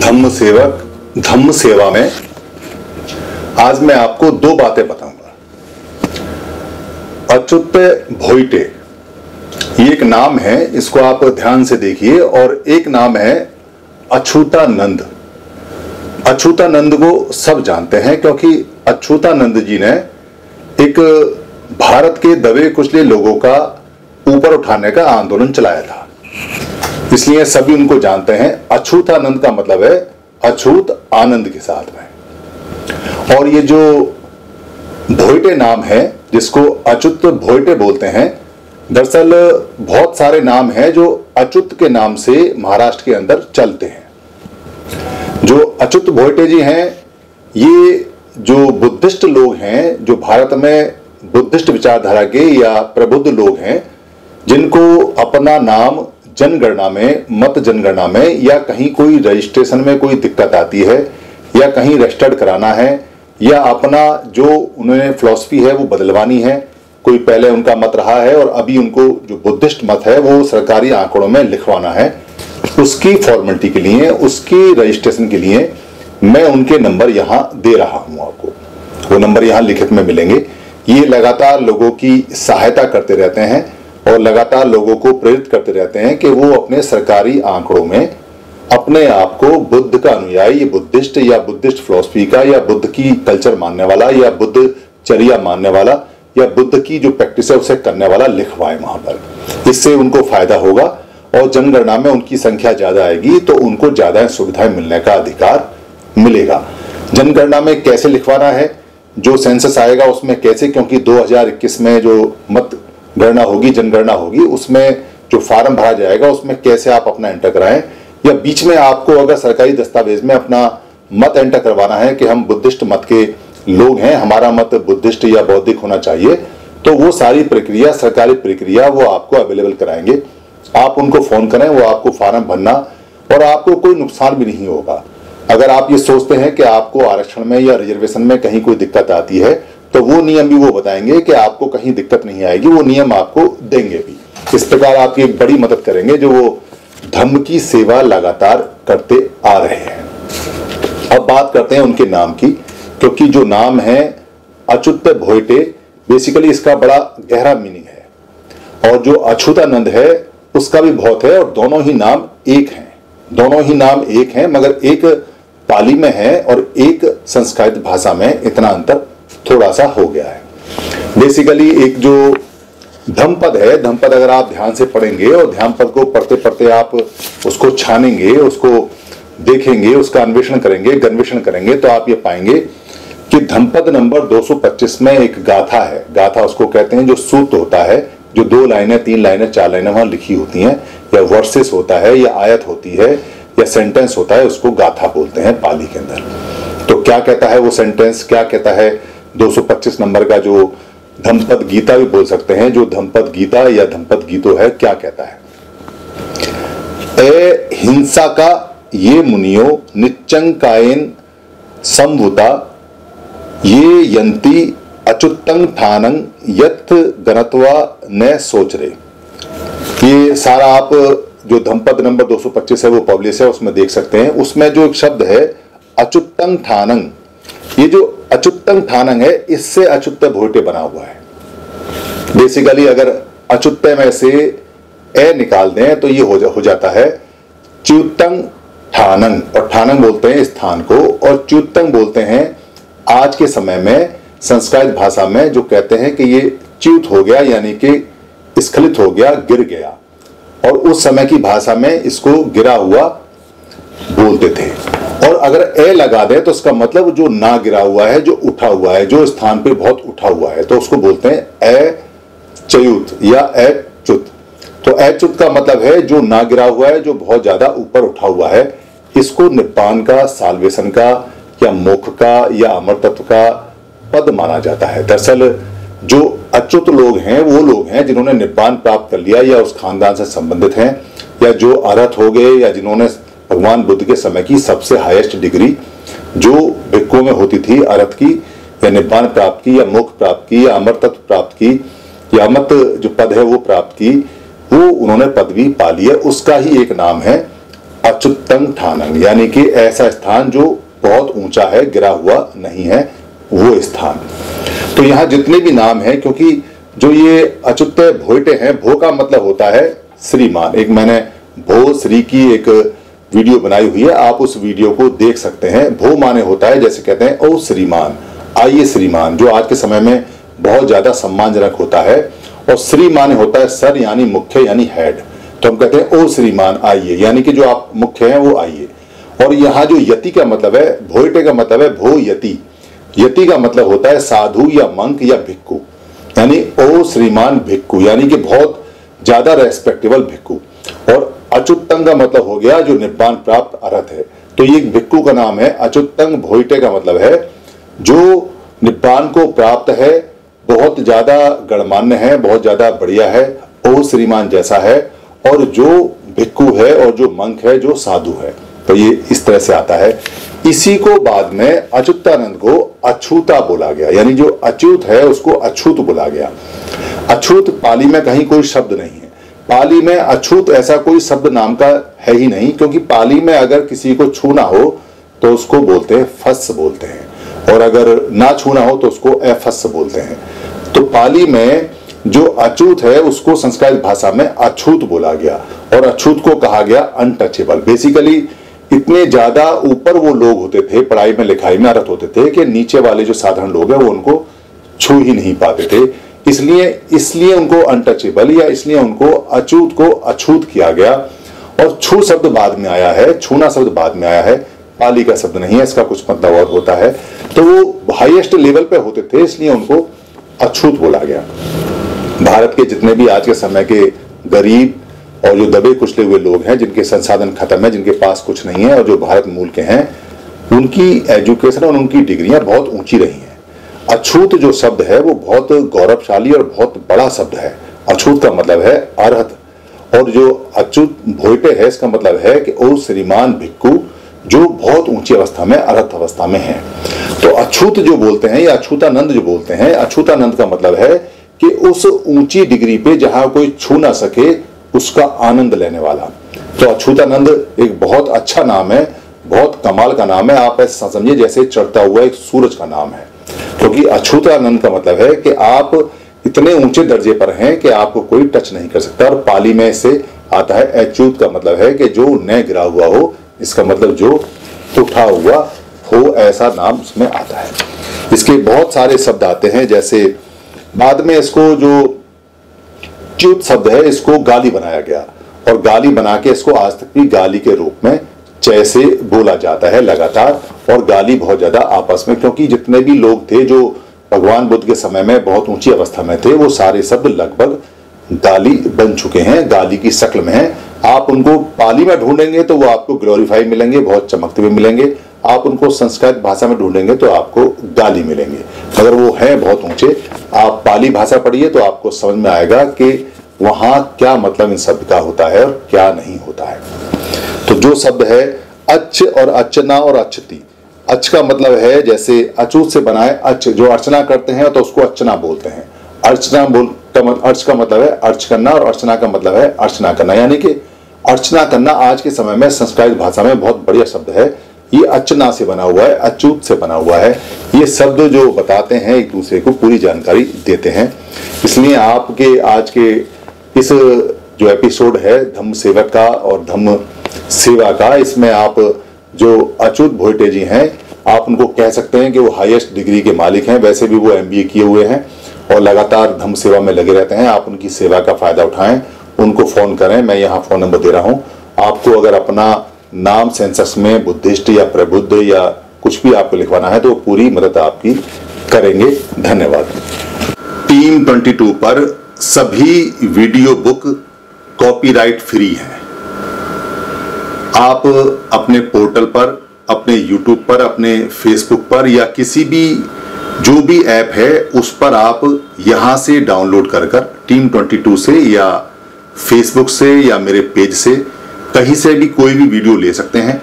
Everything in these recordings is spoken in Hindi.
धम्म सेवक धम्म सेवा में आज मैं आपको दो बातें बताऊँगा। अच्युत भोइटे, ये एक नाम है, इसको आप ध्यान से देखिए, और एक नाम है अछूतानंद। अछूतानंद को सब जानते हैं, क्योंकि अछूतानंद जी ने एक भारत के दबे कुचले लोगों का ऊपर उठाने का आंदोलन चलाया था। इसलिए सभी उनको जानते हैं अछूत आनंद का मतलब है अछूत आनंद के साथ में। और ये जो भोइटे नाम है, जिसको अचुत भोइटे बोलते हैं, दरअसल बहुत सारे नाम हैं जो अच्युत के नाम से महाराष्ट्र के अंदर चलते हैं। जो अच्युत भोइटे जी हैं, ये जो बुद्धिस्ट लोग हैं, जो भारत में बुद्धिस्ट विचारधारा के या प्रबुद्ध लोग हैं जिनको अपना नाम जनगणना में, मत जनगणना में, या कहीं कोई रजिस्ट्रेशन में कोई दिक्कत आती है, या कहीं रजिस्टर्ड कराना है, या अपना जो उन्होंने फिलोसफी है वो बदलवानी है, कोई पहले उनका मत रहा है और अभी उनको जो बुद्धिस्ट मत है वो सरकारी आंकड़ों में लिखवाना है, उसकी फॉर्मेलिटी के लिए, उसकी रजिस्ट्रेशन के लिए मैं उनके नंबर यहाँ दे रहा हूँ आपको। वो नंबर यहाँ लिखित में मिलेंगे। ये लगातार लोगों की सहायता करते रहते हैं। और लगातार लोगों को प्रेरित करते रहते हैं कि वो अपने सरकारी आंकड़ों में अपने आप को बुद्ध का अनुयायी, बुद्धिस्ट या बुद्धिस्ट फिलोसफी का या बुद्ध की कल्चर मानने वाला या बुद्ध चर्या मानने वाला या बुद्ध की जो प्रैक्टिस है उसे करने वाला लिखवाए वहाँ पर। इससे उनको फ़ायदा होगा और जनगणना में उनकी संख्या ज़्यादा आएगी तो उनको ज़्यादा सुविधाएँ मिलने का अधिकार मिलेगा। जनगणना में कैसे लिखवाना है, जो सेंसस आएगा उसमें कैसे, क्योंकि 2021 में जो मत गणना होगी, जनगणना होगी, उसमें जो फार्म भरा जाएगा, उसमें कैसे आप अपना एंटर कराएँ? या बीच में आपको अगर सरकारी दस्तावेज़ में अपना मत एंटर करवाना है कि हम बुद्धिस्ट मत के लोग हैं, हमारा मत बुद्धिस्ट या बौद्धिक होना चाहिए तो वो सारी प्रक्रिया, सरकारी प्रक्रिया, वो आपको अवेलेबल कराएँगे। आप उनको फ़ोन करें, वो आपको फार्म भरना, और आपको कोई नुकसान भी नहीं होगा। अगर आप ये सोचते हैं कि आपको आरक्षण में या रिजर्वेशन में कहीं कोई दिक्कत आती है तो वो नियम भी वो बताएँगे कि आपको कहीं दिक्कत नहीं आएगी, वो नियम आपको देंगे भी। इस प्रकार आपकी एक बड़ी मदद करेंगे जो वो धम्म की सेवा लगातार करते आ रहे हैं। अब बात करते हैं उनके नाम की, क्योंकि जो नाम है अच्युत भोयटे बेसिकली इसका बड़ा गहरा मीनिंग है। और जो अछूतानंद है, उसका भी बहुत है और दोनों ही नाम एक हैं। दोनों ही नाम एक हैं, मगर एक पाली में है और एक संस्कृत भाषा में इतना अंतर थोड़ा सा हो गया है। बेसिकली एक जो धमपद है, धमपद अगर आप ध्यान से पढ़ेंगे और ध्यान पद को पढ़ते पढ़ते आप उसको छानेंगे, उसको देखेंगे, उसका अन्वेषण करेंगे गन्वेषण करेंगे तो आप ये पाएँगे कि धमपद नंबर 225 में एक गाथा है। गाथा उसको कहते हैं जो सूत होता है, जो दो लाइनें, तीन लाइनें, चार लाइनें वहाँ लिखी होती हैं, या वर्सेस होता है, या आयत होती है, या सेंटेंस होता है, उसको गाथा बोलते हैं पाली के अंदर। तो क्या कहता है वो सेंटेंस? क्या कहता है 225 नंबर का जो धमपद गीता भी बोल सकते हैं, जो धमपद गीता या धमपद गीतो है, क्या कहता है? ए हिंसा का ये मुनियो निचंकायन संभुता ये यंती अचुतंग ठानंग यथ गणत्वा न सोच रहे ये सारा आप जो धमपद नंबर 225 है, वो पब्लिश है, उसमें देख सकते हैं। उसमें जो एक शब्द है अचुतंग ठानंग ये जो अचुत्तम ठानंग है इससे अचुत्त भोटे बना हुआ है। बेसिकली अगर अचुत्त में से ए निकाल दें तो ये हो, जा, हो जाता है च्युतंग ठानंग और ठानंग बोलते हैं स्थान को और च्युतंग बोलते हैं आज के समय में संस्कृत भाषा में जो कहते हैं कि ये च्युत हो गया यानी कि स्खलित हो गया गिर गया। और उस समय की भाषा में इसको गिरा हुआ बोलते थे। और अगर ए लगा दे तो उसका मतलब जो ना गिरा हुआ है, जो उठा हुआ है, जो स्थान पे बहुत उठा हुआ है तो उसको बोलते हैं ए चयुत या ए चुत। तो ए चुत का मतलब है जो ना गिरा हुआ है, जो बहुत ज़्यादा ऊपर उठा हुआ है, इसको निपान का सालवेशन का, या मोख का, या अमर तत्व का पद माना जाता है। दरअसल जो अच्युत लोग हैं, वो लोग हैं जिन्होंने निपान प्राप्त कर लिया, या उस खानदान से संबंधित हैं, या जो अरथ हो गए, या जिन्होंने भगवान बुद्ध के समय की सबसे हाईएस्ट डिग्री जो भिक्खों में होती थी अरथ की, या निब्बान प्राप्त की, या मोक्ष प्राप्त की, या अमर तत्व प्राप्त की, या अमत जो पद है वो प्राप्त की, वो उन्होंने पदवी पा ली है। उसका ही एक नाम है अच्युतंग ठानंग यानी कि ऐसा स्थान जो बहुत ऊँचा है, गिरा हुआ नहीं है, वो स्थान। तो यहाँ जितने भी नाम हैं, क्योंकि जो ये अचुत भोयटे हैं, भो का मतलब होता है श्रीमान। एक मैंने भो श्री की एक वीडियो बनाई हुई है, आप उस वीडियो को देख सकते हैं। भो माने होता है, जैसे कहते हैं, ओ श्रीमान, आइए श्रीमान, जो आज के समय में बहुत ज़्यादा सम्मानजनक होता है। और श्री माने होता है सर, यानी मुख्य, यानी हेड तो हम कहते हैं, ओ श्रीमान, आइए, यानी कि जो आप मुख्य हैं, वो आइए। और यहाँ जो यति का मतलब है भोयटे का मतलब है भो यति। यति का मतलब होता है साधु या मंक या भिक्खु। यानी ओ श्रीमान भिक्खु, यानी कि बहुत ज़्यादा रेस्पेक्टेबल भिक्खु। और अच्युतंग का मतलब हो गया, जो निब्बान प्राप्त अर्थ है। तो ये भिक्खु का नाम है अचुतंग भोइटे का मतलब है, जो निब्बान को प्राप्त है, बहुत ज़्यादा गणमान्य है, बहुत ज़्यादा बढ़िया है, ओ श्रीमान जैसा है, और जो भिक्खु है और जो मंक है, जो साधु है। तो ये इस तरह से आता है। इसी को बाद में अच्युतानंद को अछूता बोला गया, यानी जो अच्युत है, उसको अछूत बोला गया। अछूत पाली में कहीं कोई शब्द नहीं है। पाली में अछूत ऐसा कोई शब्द नाम का है ही नहीं, क्योंकि पाली में अगर किसी को छूना हो तो उसको बोलते हैं फस बोलते हैं। और अगर ना छूना हो तो उसको एफस बोलते हैं। तो पाली में जो अछूत है, उसको संस्कृत भाषा में अछूत बोला गया, और अछूत को कहा गया अनटचेबल बेसिकली इतने ज़्यादा ऊपर वो लोग होते थे, पढ़ाई में, लिखाई में अर्थ होते थे, कि नीचे वाले जो साधारण लोग हैं, वो उनको छू ही नहीं पाते थे। इसलिए इसलिए उनको अनटचेबल या इसलिए उनको अछूत को अछूत किया गया। और छू शब्द बाद में आया है, छूना शब्द बाद में आया है। पाली का शब्द नहीं है, इसका कुछ मतलब और होता है। तो वो हाईएस्ट लेवल पे होते थे, इसलिए उनको अछूत बोला गया। भारत के जितने भी आज के समय के गरीब और जो दबे कुचले हुए लोग हैं, जिनके संसाधन खत्म है, जिनके पास कुछ नहीं है और जो भारत मूल के हैं, उनकी एजुकेशन और उनकी डिग्रियाँ बहुत ऊँची रही हैं। अछूत जो शब्द है, वो बहुत गौरवशाली और बहुत बड़ा शब्द है। अछूत का मतलब है अर्हत। और जो अच्युत भोइटे है, इसका मतलब है कि ओ श्रीमान भिक्खु, जो बहुत ऊँची अवस्था में अर्थ अवस्था में है। तो अछूत जो बोलते हैं या अछूतानंद जो बोलते हैं, अछूतानंद का मतलब है कि उस ऊँची डिग्री पे जहाँ कोई छू ना सके, उसका आनंद लेने वाला। तो अछूतानंद एक बहुत अच्छा नाम है, बहुत कमाल का नाम है। आप ऐसा समझिए जैसे चढ़ता हुआ एक सूरज का नाम है। क्योंकि अछूतानंद का मतलब है कि आप इतने ऊँचे दर्जे पर हैं कि आपको कोई टच नहीं कर सकता, और पाली में से आता है अच्युत का मतलब है कि जो न गिरा हुआ हो, इसका मतलब जो उठा हुआ हो, ऐसा नाम उसमें आता है। इसके बहुत सारे शब्द आते हैं, जैसे बाद में इसको जो च्युत शब्द है, इसको गाली बनाया गया, और गाली बना के इसको आज तक भी गाली के रूप में जैसे बोला जाता है, लगातार और गाली बहुत ज़्यादा आपस में, क्योंकि जितने भी लोग थे जो भगवान बुद्ध के समय में बहुत ऊँची अवस्था में थे, वो सारे शब्द लगभग गाली बन चुके हैं, गाली की शक्ल में है। आप उनको पाली में ढूंढेंगे तो वो आपको ग्लोरीफाई मिलेंगे, बहुत चमकते हुए मिलेंगे। आप उनको संस्कृत भाषा में ढूंढेंगे तो आपको गाली मिलेंगे। अगर वो है बहुत ऊँचे, आप पाली भाषा पढ़िए तो आपको समझ में आएगा कि वहाँ क्या मतलब इन शब्द का होता है और क्या नहीं होता है। तो जो शब्द है, अच्छ और अच्छना और अच्छति अच्छ का मतलब है जैसे अचूत से बनाए अच्छ, जो अर्चना करते हैं तो उसको अर्चना बोलते हैं। अर्चना बोल अर्च का मतलब है अर्च करना और अर्चना का मतलब है अर्चना करना। यानी कि अर्चना करना आज के समय में संस्कृत भाषा में बहुत बढ़िया शब्द है। ये अर्चना से बना हुआ है, अचूत से बना हुआ है। ये शब्द जो बताते हैं एक दूसरे को पूरी जानकारी देते हैं। इसलिए आपके आज के इस जो एपिसोड है, धम्म सेवक का और धम्म सेवा का, इसमें आप जो अच्युत भोइटे जी हैं, आप उनको कह सकते हैं कि वो हाईएस्ट डिग्री के मालिक हैं, वैसे भी वो एमबीए किए हुए हैं और लगातार धम सेवा में लगे रहते हैं। आप उनकी सेवा का फ़ायदा उठाएँ, उनको फ़ोन करें। मैं यहाँ फ़ोन नंबर दे रहा हूँ। आपको अगर अपना नाम सेंसस में बुद्धिस्ट या प्रबुद्ध या कुछ भी आपको लिखवाना है तो पूरी मदद आपकी करेंगे। धन्यवाद। टीम 22 पर सभी वीडियो बुक कॉपीराइट फ्री हैं। आप अपने पोर्टल पर, अपने यूट्यूब पर, अपने फेसबुक पर या किसी भी, जो भी ऐप है, उस पर आप यहाँ से डाउनलोड कर कर, टीम 22 से या फेसबुक से या मेरे पेज से कहीं से भी कोई भी वीडियो ले सकते हैं,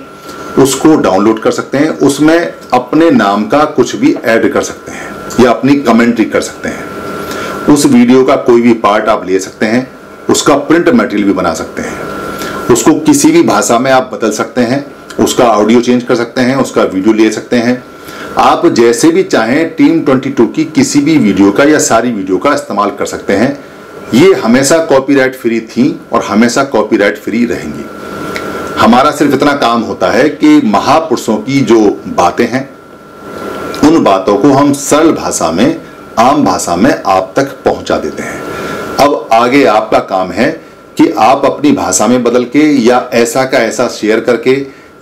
उसको डाउनलोड कर सकते हैं, उसमें अपने नाम का कुछ भी ऐड कर सकते हैं या अपनी कमेंट्री कर सकते हैं। उस वीडियो का कोई भी पार्ट आप ले सकते हैं, उसका प्रिंट मटेरियल भी बना सकते हैं। उसको किसी भी भाषा में आप बदल सकते हैं, उसका ऑडियो चेंज कर सकते हैं, उसका वीडियो ले सकते हैं। आप जैसे भी चाहें टीम 22 की किसी भी वीडियो का या सारी वीडियो का इस्तेमाल कर सकते हैं। ये हमेशा कॉपीराइट फ्री थी और हमेशा कॉपीराइट फ्री रहेंगी। हमारा सिर्फ़ इतना काम होता है कि महापुरुषों की जो बातें हैं, उन बातों को हम सरल भाषा में, आम भाषा में आप तक पहुँचा देते हैं। अब आगे आपका काम है कि आप अपनी भाषा में बदल के या ऐसा का ऐसा शेयर करके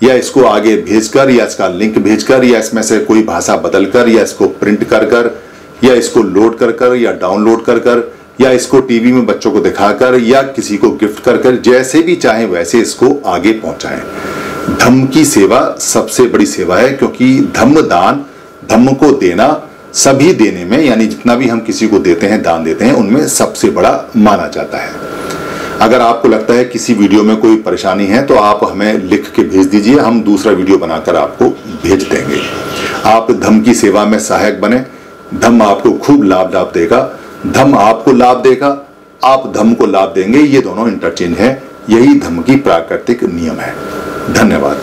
या इसको आगे भेजकर या इसका लिंक भेजकर या इसमें से कोई भाषा बदलकर या इसको प्रिंट कर कर या इसको लोड कर कर या डाउनलोड कर कर या इसको टीवी में बच्चों को दिखाकर या किसी को गिफ्ट कर कर जैसे भी चाहे वैसे इसको आगे पहुंचाएँ। धम्म की सेवा सबसे बड़ी सेवा है क्योंकि धम्म दान, धम्म को देना सभी देने में, यानी जितना भी हम किसी को देते हैं, दान देते हैं, उनमें सबसे बड़ा माना जाता है। अगर आपको लगता है किसी वीडियो में कोई परेशानी है तो आप हमें लिख के भेज दीजिए, हम दूसरा वीडियो बनाकर आपको भेज देंगे। आप धम की सेवा में सहायक बने, धम आपको खूब लाभ लाभ देगा। धम आपको लाभ देगा, आप धम को लाभ देंगे, ये दोनों इंटरचेंज है, यही धम की प्राकृतिक नियम है। धन्यवाद।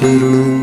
through